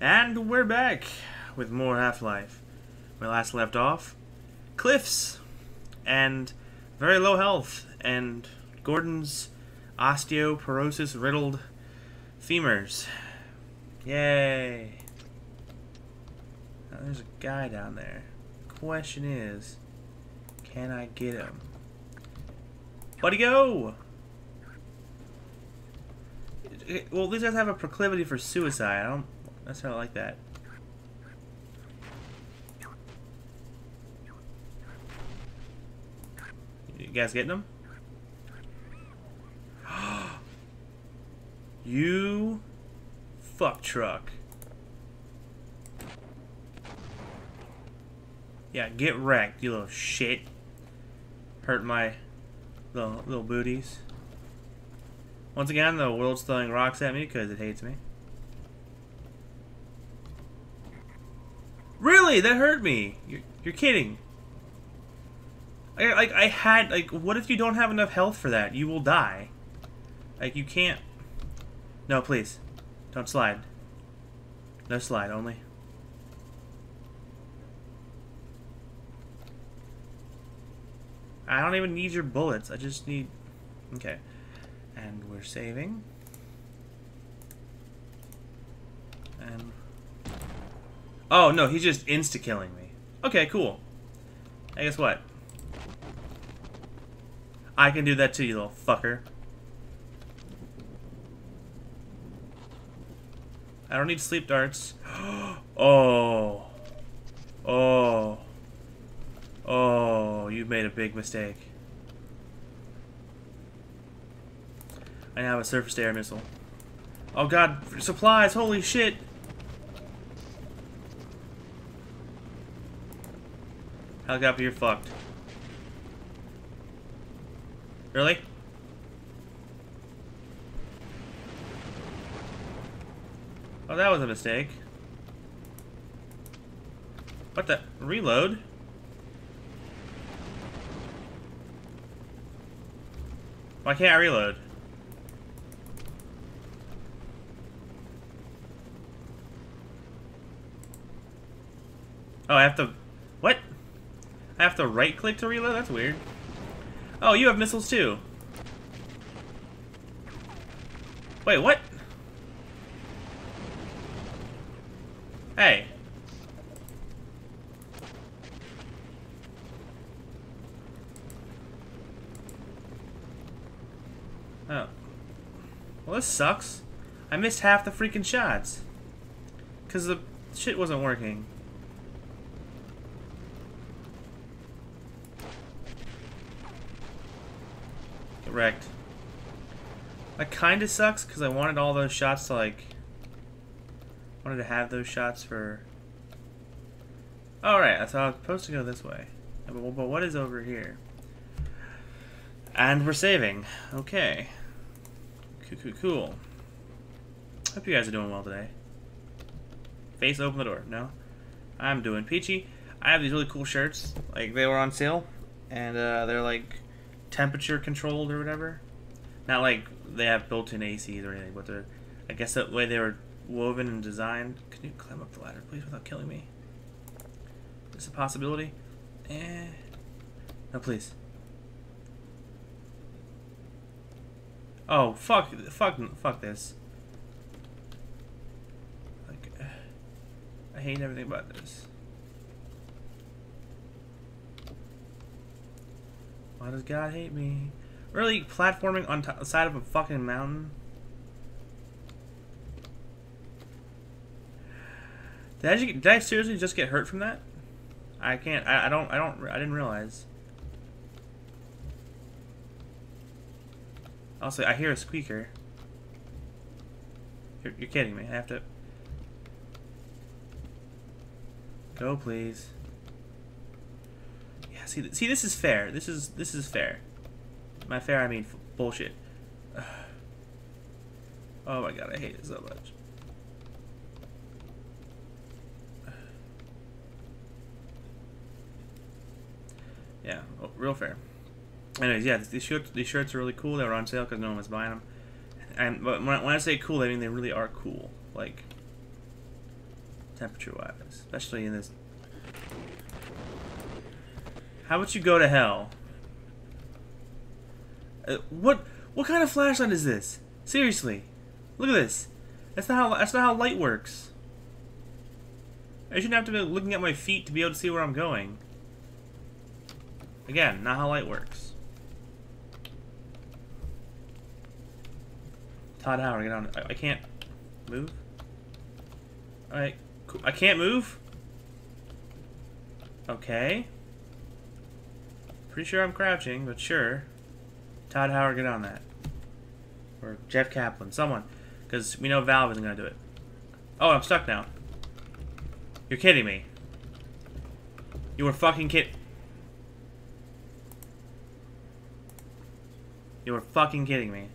And we're back with more Half-Life. We last left off, cliffs, and very low health, and Gordon's osteoporosis riddled femurs. Yay! Now, there's a guy down there. Question is, can I get him? Where'd go? Well, these guys have a proclivity for suicide. I don't necessarily like that. You guys getting them? you fuck truck. Yeah, get wrecked, you little shit. Hurt my little, little booties. Once again, the world's throwing rocks at me because it hates me. Really? That hurt me. You're, you're kidding. I, like, I had, like, what if you don't have enough health for that? You will die. Like, you can't... No, please. Don't slide. No slide, only. I don't even need your bullets. I just need... Okay. And we're saving. And... Oh, no, he's just insta-killing me. Okay, cool. I guess what? I can do that too, you little fucker. I don't need sleep darts. oh. Oh. Oh, you made a big mistake. I now have a surface-to-air missile. Oh god, supplies, holy shit! Helicopter, you're fucked. Really? Oh, that was a mistake. What the? Reload? Why can't I reload? Oh, I have to... I have to right-click to reload? That's weird. Oh, you have missiles too. Wait, what? Hey. Oh. Well, this sucks. I missed half the freaking shots. Because the shit wasn't working. Wrecked. That kind of sucks because I wanted all those shots to like... wanted to have those shots for... Alright, I thought I was supposed to go this way. But, what is over here? And we're saving. Okay. Cool, cool, cool. Hope you guys are doing well today. Face, open the door. No? I'm doing peachy. I have these really cool shirts. Like, they were on sale. And uh, they're like temperature controlled or whatever. Not like they have built-in ACs or anything, but they're, I guess that way they were woven and designed. Can you climb up the ladder, please, without killing me? Is a possibility? Eh. No, please. Oh, fuck, fuck, fuck this. Like, I hate everything about this. Why does God hate me? Really, platforming on the side of a fucking mountain? Did I, did I seriously just get hurt from that? I can't. I, I don't. I don't. I didn't realize. Also, I hear a squeaker. You're, you're kidding me. I have to... Go, please. See, see, this is fair. This is this is fair. My fair, I mean bullshit. Oh my god, I hate it so much. Yeah, oh, real fair. Anyways, yeah, these shirts, these shirts are really cool. They were on sale because no one was buying them. And but when I, when I say cool, I mean they really are cool. Like, temperature wise, especially in this. How about you go to hell? Uh, what what kind of flashlight is this? Seriously, look at this. That's not how that's not how light works. I shouldn't have to be looking at my feet to be able to see where I'm going. Again, not how light works. Todd Howard, get on. I, I can't move. Alright, cool. I can't move? Okay. Pretty sure I'm crouching, but sure. Todd Howard, get on that. Or Jeff Kaplan, someone. Because we know Valve isn't going to do it. Oh, I'm stuck now. You're kidding me. You were fucking kid. You were fucking kidding me.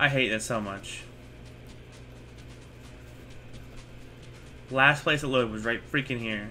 I hate this so much. Last place it loaded was right freaking here.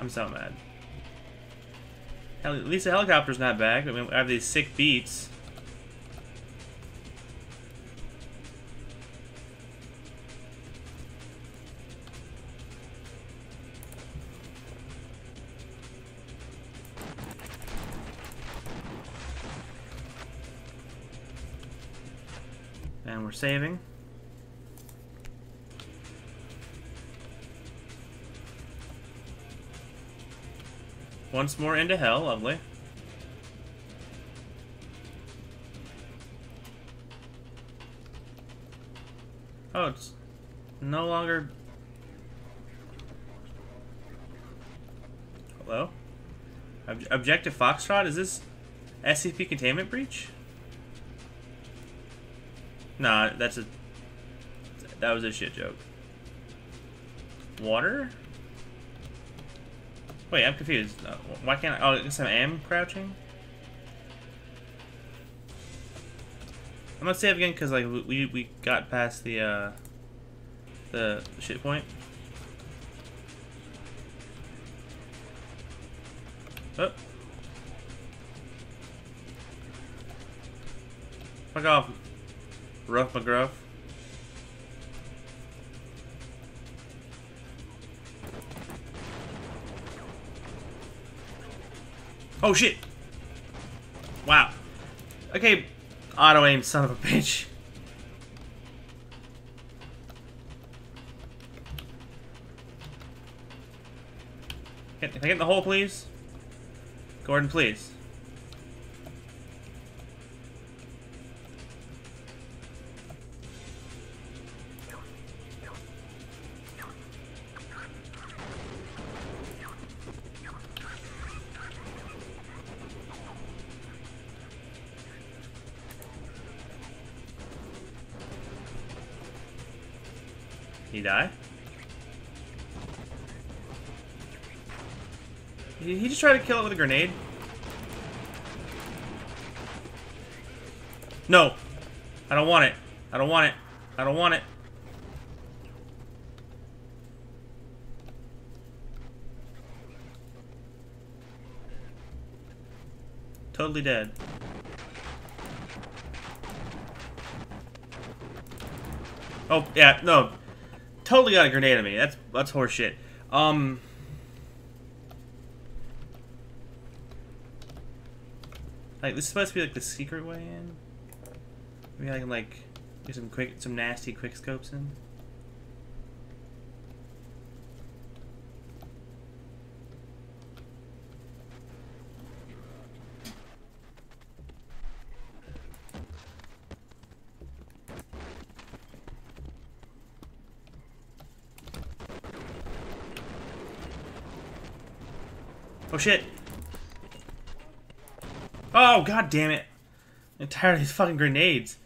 I'm so mad. At least the helicopter's not back. I mean, I have these sick beats. And we're saving. Once more into hell, lovely. Oh, it's no longer... Hello? Ob Objective Foxtrot? Is this SCP containment breach? Nah, that's a... That was a shit joke. Water? Wait, I'm confused. Uh, why can't I... Oh, I guess I am crouching? I'm gonna save again because like we we got past the uh the shit point. Oh. Fuck off, Rough McGruff. Oh shit! Wow. Okay, auto aim, son of a bitch. Can I get in the hole, please? Gordon, please. He die? Did he just try to kill it with a grenade? No! I don't want it. I don't want it. I don't want it. Totally dead. Oh, yeah, no. Totally got a grenade at me. That's that's horseshit. Um. Like this is supposed to be like the secret way in. Maybe I can like get some quick, some nasty quick scopes in. Shit. Oh god damn it. I'm tired of these fucking grenades.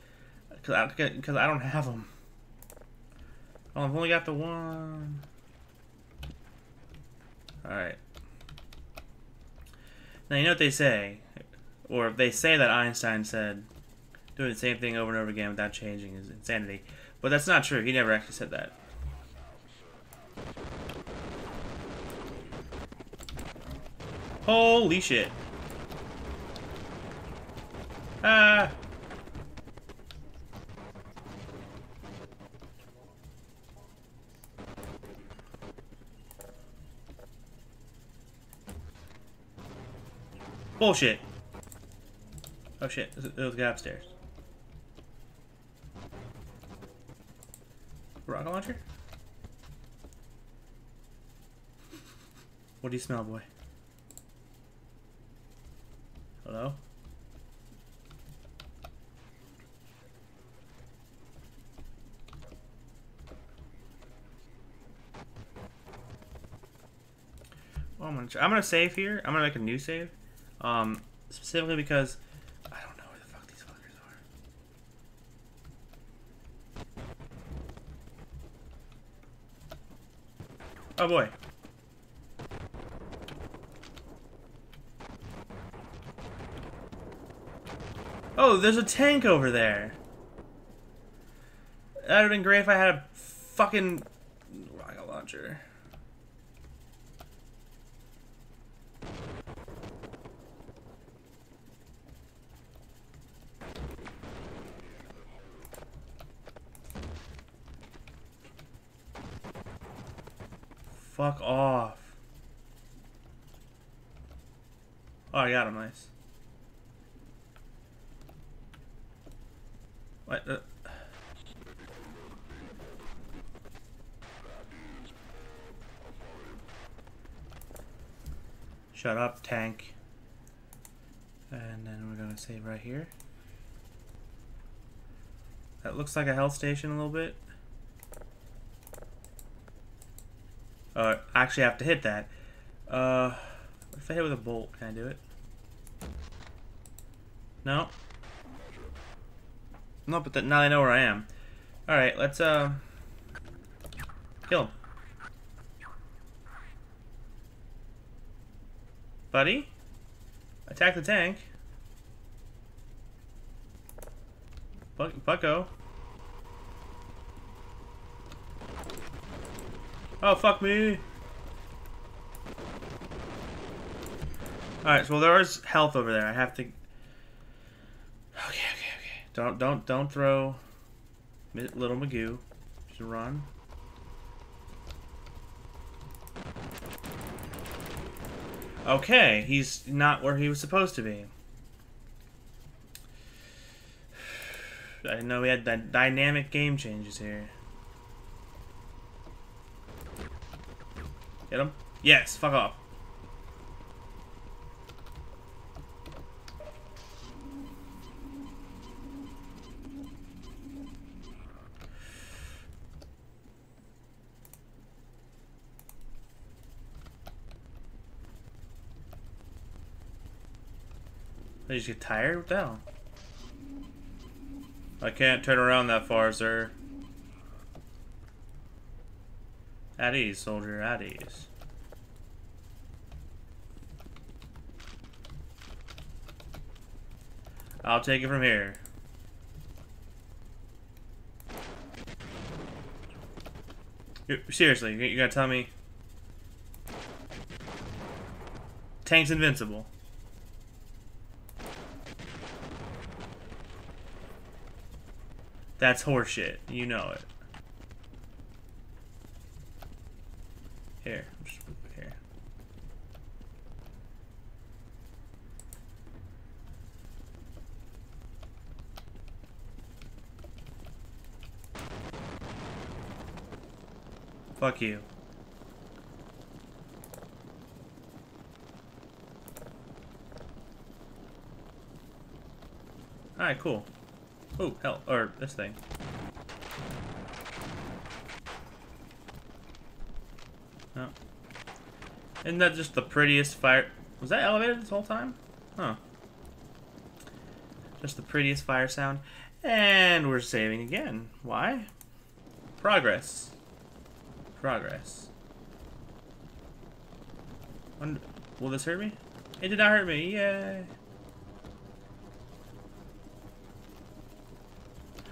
Cause I, I don't have them. I've only got the one. Alright. Now you know what they say. Or they say that Einstein said doing the same thing over and over again without changing is insanity. But that's not true. He never actually said that. Holy shit. Ah. Bullshit. Oh shit, those guy upstairs. Rocket launcher? What do you smell, boy? I'm gonna try. I'm gonna save here. I'm gonna make a new save, um, specifically because I don't know where the fuck these fuckers are. Oh boy. Oh, there's a tank over there. That would have been great if I had a fucking rocket launcher. Fuck off. Oh, I got him, nice. What? Uh... Shut up, tank. And then we're gonna save right here. That looks like a health station a little bit. Uh, I actually have to hit that. Uh, if I hit with a bolt, can I do it? No. No, but now I know where I am. Alright, let's, uh... Kill him. Buddy? Attack the tank. Buck Bucko. Oh, fuck me. Alright, so well, there is health over there. I have to... Okay, okay, okay. Don't, don't, don't throw little Magoo. Just run. Okay, he's not where he was supposed to be. I know we had dynamic game changes here. Get him? Yes, fuck off. Did you get tired? What the hell? I can't turn around that far, sir. At ease, soldier, at ease. I'll take it from here. seriously, you gotta tell me... Tank's invincible. That's horseshit. You know it. Here, just it here. Fuck you. Alright, cool. Oh, hell, or this thing. Isn't that just the prettiest fire? Was that elevated this whole time? Huh. Just the prettiest fire sound. And we're saving again. Why? Progress. Progress. Will this hurt me? It did not hurt me. Yay.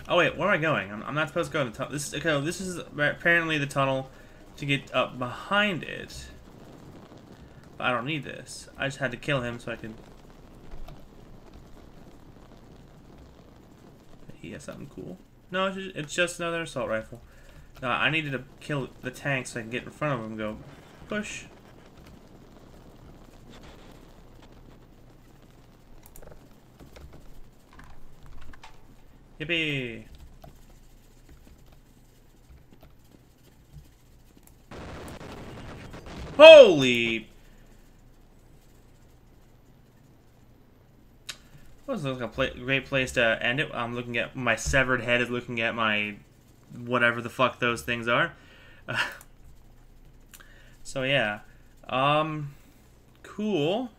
Oh wait, where am I going? I'm, I'm not supposed to go in the tunnel. This is okay. This is apparently the tunnel to get up behind it. But I don't need this. I just had to kill him so I could... He has something cool. No, it's just, another assault rifle. No, I needed to kill the tank so I can get in front of him go push. Yippee! Holy Like a great place to end it. I'm looking at my severed head is looking at my whatever the fuck those things are. Uh, so yeah, um, cool.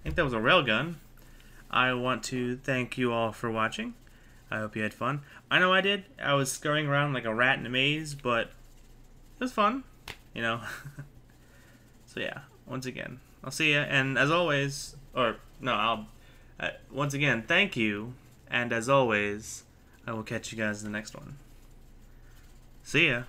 I think that was a railgun. I want to thank you all for watching. I hope you had fun. I know I did. I was scurrying around like a rat in a maze, but it was fun, you know. so yeah, once again, I'll see you. And as always, or no, I'll uh, once again thank you. And as always, I will catch you guys in the next one. See ya.